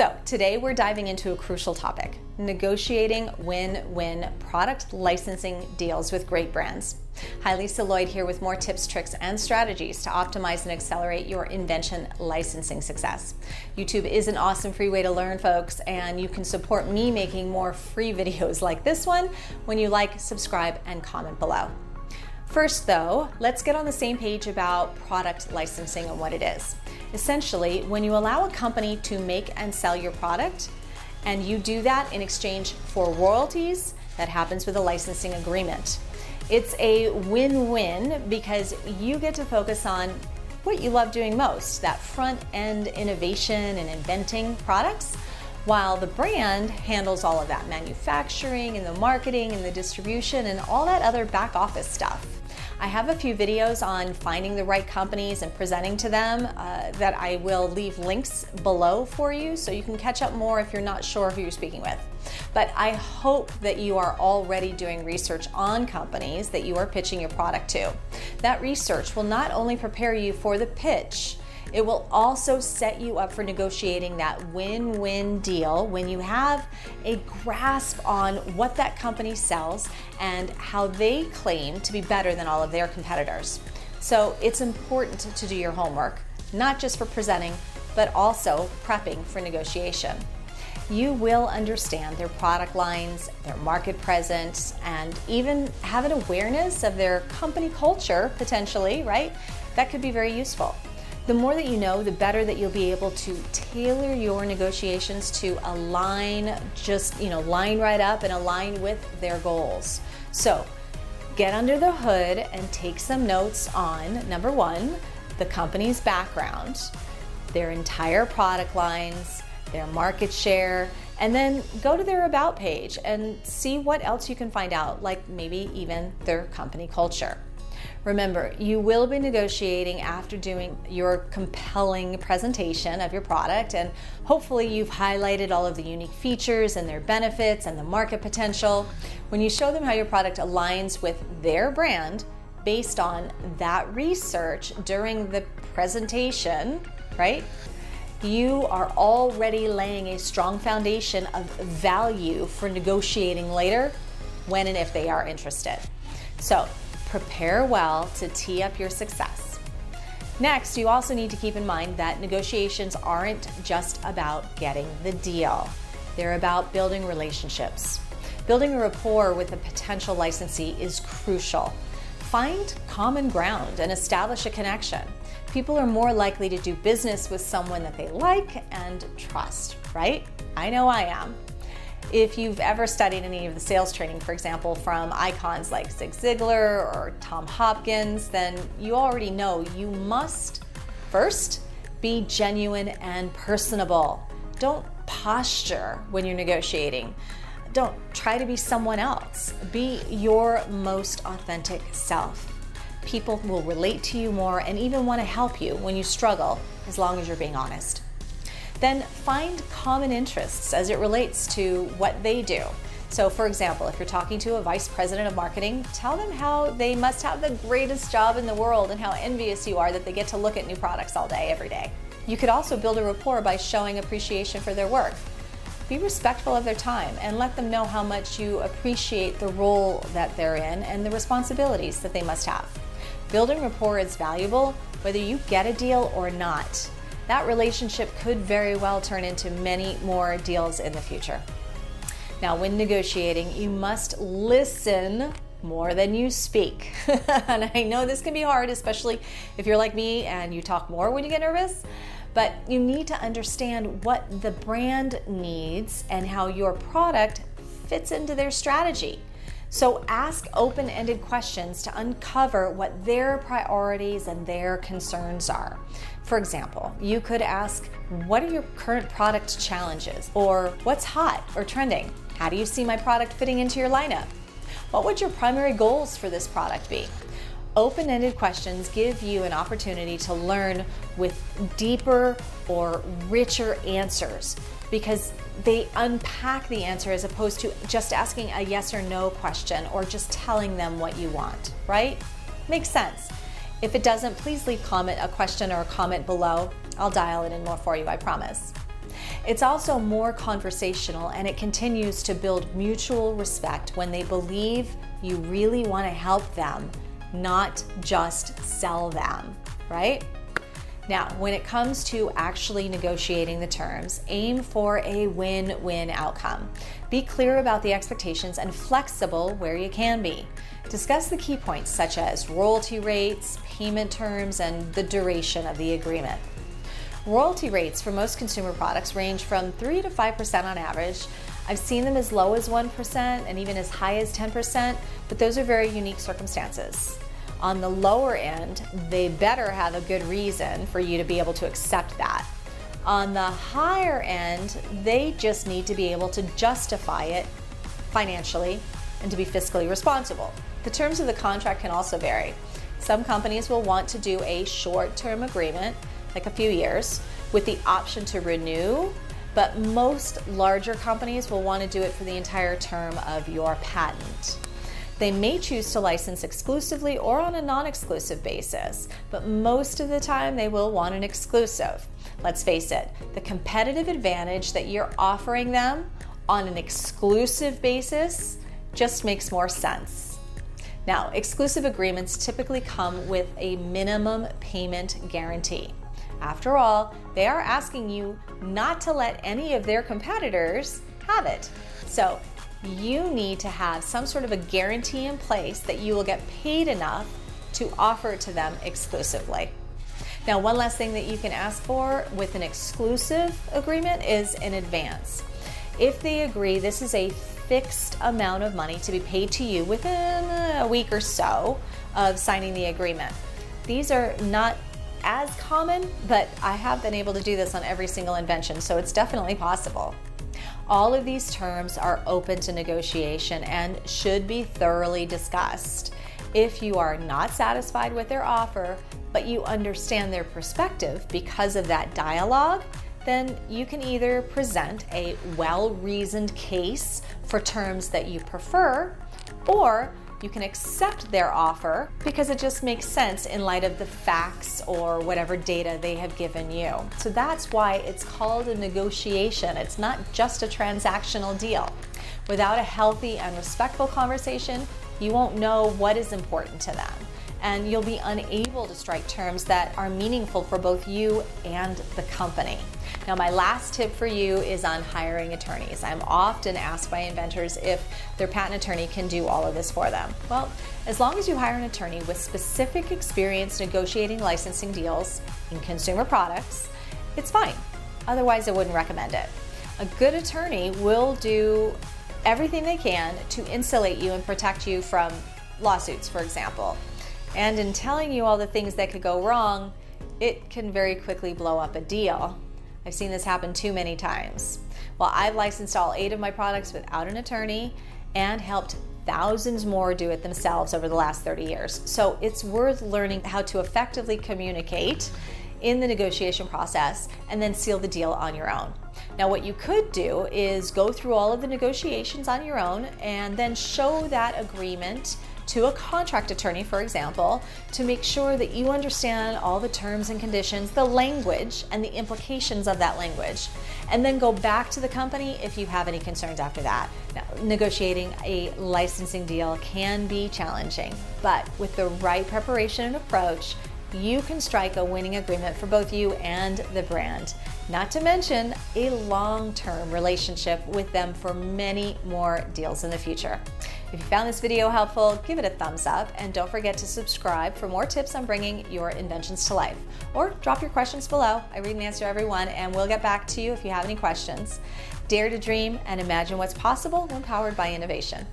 So, today we're diving into a crucial topic negotiating win win product licensing deals with great brands. Hi, Lisa Lloyd here with more tips, tricks, and strategies to optimize and accelerate your invention licensing success. YouTube is an awesome free way to learn, folks, and you can support me making more free videos like this one when you like, subscribe, and comment below. First, though, let's get on the same page about product licensing and what it is. Essentially, when you allow a company to make and sell your product, and you do that in exchange for royalties, that happens with a licensing agreement. It's a win win because you get to focus on what you love doing most that front end innovation and inventing products while the brand handles all of that manufacturing and the marketing and the distribution and all that other back office stuff. I have a few videos on finding the right companies and presenting to them uh, that I will leave links below for you so you can catch up more if you're not sure who you're speaking with. But I hope that you are already doing research on companies that you are pitching your product to. That research will not only prepare you for the pitch, it will also set you up for negotiating that win win deal when you have a grasp on what that company sells and how they claim to be better than all of their competitors. So it's important to do your homework, not just for presenting, but also prepping for negotiation. You will understand their product lines, their market presence, and even have an awareness of their company culture potentially, right? That could be very useful. The more that you know, the better that you'll be able to tailor your negotiations to align, just, you know, line right up and align with their goals. So get under the hood and take some notes on number one, the company's background, their entire product lines, their market share, and then go to their About page and see what else you can find out, like maybe even their company culture. Remember, you will be negotiating after doing your compelling presentation of your product, and hopefully, you've highlighted all of the unique features and their benefits and the market potential. When you show them how your product aligns with their brand based on that research during the presentation, right? You are already laying a strong foundation of value for negotiating later when and if they are interested. So, Prepare well to tee up your success. Next, you also need to keep in mind that negotiations aren't just about getting the deal, they're about building relationships. Building a rapport with a potential licensee is crucial. Find common ground and establish a connection. People are more likely to do business with someone that they like and trust, right? I know I am. If you've ever studied any of the sales training, for example, from icons like Zig Ziglar or Tom Hopkins, then you already know you must first be genuine and personable. Don't posture when you're negotiating. Don't try to be someone else. Be your most authentic self. People will relate to you more and even want to help you when you struggle as long as you're being honest. Then find common interests as it relates to what they do. So, for example, if you're talking to a vice president of marketing, tell them how they must have the greatest job in the world and how envious you are that they get to look at new products all day, every day. You could also build a rapport by showing appreciation for their work. Be respectful of their time and let them know how much you appreciate the role that they're in and the responsibilities that they must have. Building rapport is valuable whether you get a deal or not that relationship could very well turn into many more deals in the future. Now, when negotiating, you must listen more than you speak. and I know this can be hard, especially if you're like me and you talk more when you get nervous. But you need to understand what the brand needs and how your product fits into their strategy. So ask open ended questions to uncover what their priorities and their concerns are. For example, you could ask, What are your current product challenges? Or what's hot or trending? How do you see my product fitting into your lineup? What would your primary goals for this product be? Open ended questions give you an opportunity to learn with deeper or richer answers because they unpack the answer as opposed to just asking a yes or no question or just telling them what you want, right? Makes sense. If it doesn't, please leave comment a question or a comment below. I'll dial it in more for you, I promise. It's also more conversational and it continues to build mutual respect when they believe you really want to help them, not just sell them, right? Now, when it comes to actually negotiating the terms, aim for a win win outcome. Be clear about the expectations and flexible where you can be. Discuss the key points such as royalty rates, payment terms, and the duration of the agreement. Royalty rates for most consumer products range from 3 to 5% on average. I've seen them as low as 1% and even as high as 10%, but those are very unique circumstances. On the lower end, they better have a good reason for you to be able to accept that. On the higher end, they just need to be able to justify it financially and to be fiscally responsible. The terms of the contract can also vary. Some companies will want to do a short term agreement, like a few years, with the option to renew, but most larger companies will want to do it for the entire term of your patent. They may choose to license exclusively or on a non exclusive basis, but most of the time they will want an exclusive. Let's face it, the competitive advantage that you're offering them on an exclusive basis just makes more sense. Now, exclusive agreements typically come with a minimum payment guarantee. After all, they are asking you not to let any of their competitors have it. So you need to have some sort of a guarantee in place that you will get paid enough to offer it to them exclusively. Now, one last thing that you can ask for with an exclusive agreement is an advance. If they agree this is a fixed amount of money to be paid to you within a week or so of signing the agreement. These are not as common, but I have been able to do this on every single invention, so it's definitely possible. All of these terms are open to negotiation and should be thoroughly discussed. If you are not satisfied with their offer, but you understand their perspective because of that dialogue, then you can either present a well reasoned case for terms that you prefer, or you can accept their offer because it just makes sense in light of the facts or whatever data they have given you. So that's why it's called a negotiation. It's not just a transactional deal. Without a healthy and respectful conversation, you won't know what is important to them and you'll be unable to strike terms that are meaningful for both you and the company. Now, my last tip for you is on hiring attorneys. I'm often asked by inventors if their patent attorney can do all of this for them. Well, as long as you hire an attorney with specific experience negotiating licensing deals in consumer products, it's fine. Otherwise, I wouldn't recommend it. A good attorney will do everything they can to insulate you and protect you from lawsuits, for example. And in telling you all the things that could go wrong, it can very quickly blow up a deal. I've seen this happen too many times. Well, I've licensed all eight of my products without an attorney and helped thousands more do it themselves over the last 30 years. So it's worth learning how to effectively communicate in the negotiation process and then seal the deal on your own. Now, what you could do is go through all of the negotiations on your own and then show that agreement to a contract attorney, for example, to make sure that you understand all the terms and conditions, the language, and the implications of that language. And then go back to the company if you have any concerns after that. Now, negotiating a licensing deal can be challenging, but with the right preparation and approach, you can strike a winning agreement for both you and the brand. Not to mention a long term relationship with them for many more deals in the future. If you found this video helpful, give it a thumbs up and don't forget to subscribe for more tips on bringing your inventions to life. Or drop your questions below. I read and answer everyone and we'll get back to you if you have any questions. Dare to dream and imagine what's possible when powered by innovation.